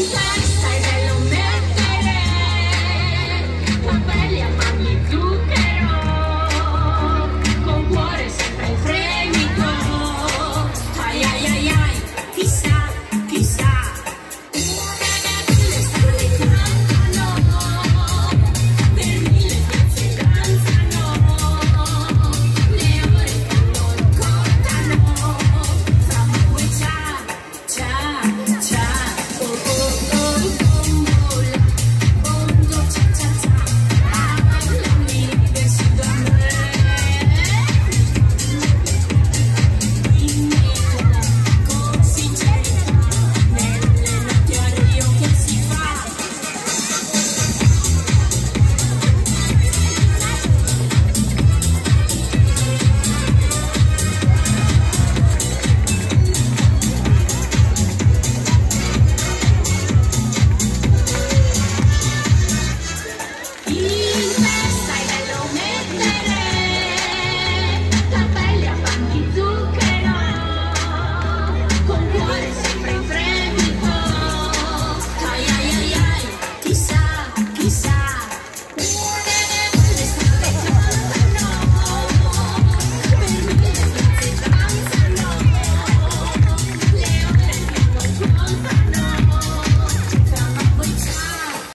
Relax.